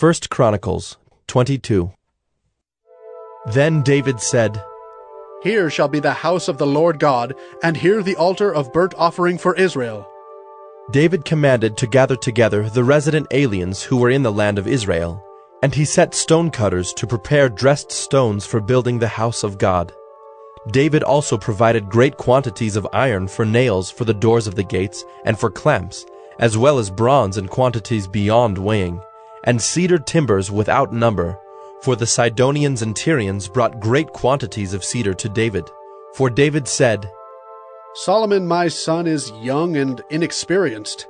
1 Chronicles 22 Then David said, Here shall be the house of the Lord God, and here the altar of burnt offering for Israel. David commanded to gather together the resident aliens who were in the land of Israel, and he set stonecutters to prepare dressed stones for building the house of God. David also provided great quantities of iron for nails for the doors of the gates and for clamps, as well as bronze in quantities beyond weighing, and cedar timbers without number. For the Sidonians and Tyrians brought great quantities of cedar to David. For David said, Solomon my son is young and inexperienced,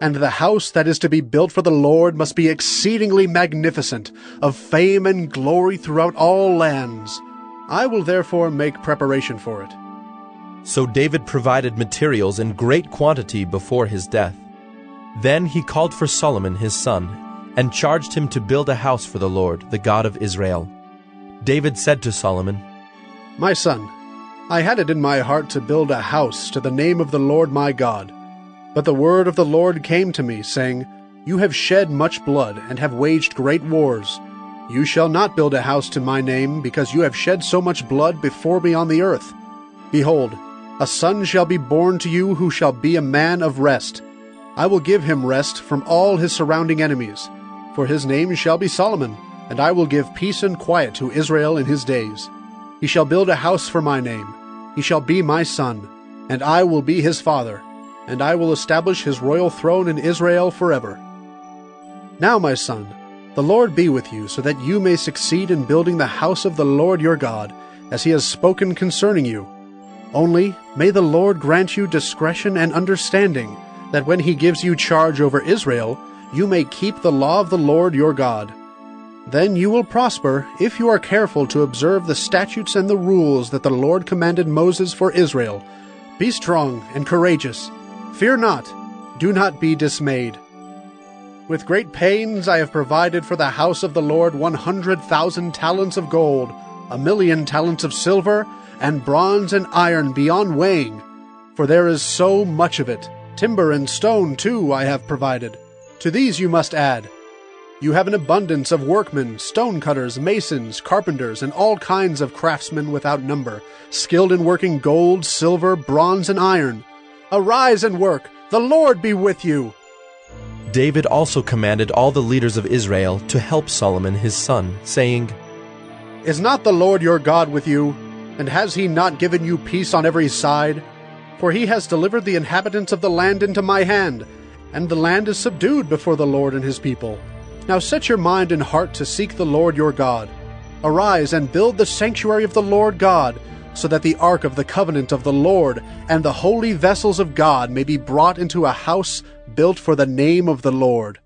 and the house that is to be built for the Lord must be exceedingly magnificent, of fame and glory throughout all lands. I will therefore make preparation for it. So David provided materials in great quantity before his death. Then he called for Solomon his son, and charged him to build a house for the Lord, the God of Israel. David said to Solomon, My son, I had it in my heart to build a house to the name of the Lord my God. But the word of the Lord came to me, saying, You have shed much blood, and have waged great wars. You shall not build a house to my name, because you have shed so much blood before me on the earth. Behold, a son shall be born to you who shall be a man of rest. I will give him rest from all his surrounding enemies. For his name shall be Solomon, and I will give peace and quiet to Israel in his days. He shall build a house for my name. He shall be my son, and I will be his father, and I will establish his royal throne in Israel forever. Now, my son, the Lord be with you, so that you may succeed in building the house of the Lord your God, as he has spoken concerning you. Only may the Lord grant you discretion and understanding, that when he gives you charge over Israel, you may keep the law of the Lord your God. Then you will prosper if you are careful to observe the statutes and the rules that the Lord commanded Moses for Israel. Be strong and courageous. Fear not. Do not be dismayed. With great pains I have provided for the house of the Lord one hundred thousand talents of gold, a million talents of silver, and bronze and iron beyond weighing. For there is so much of it. Timber and stone, too, I have provided. To these you must add. You have an abundance of workmen, stone cutters, masons, carpenters, and all kinds of craftsmen without number, skilled in working gold, silver, bronze, and iron. Arise and work. The Lord be with you. David also commanded all the leaders of Israel to help Solomon his son, saying, Is not the Lord your God with you? And has he not given you peace on every side? For he has delivered the inhabitants of the land into my hand, and the land is subdued before the Lord and his people. Now set your mind and heart to seek the Lord your God. Arise and build the sanctuary of the Lord God, so that the ark of the covenant of the Lord and the holy vessels of God may be brought into a house built for the name of the Lord.